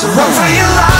So run for your life.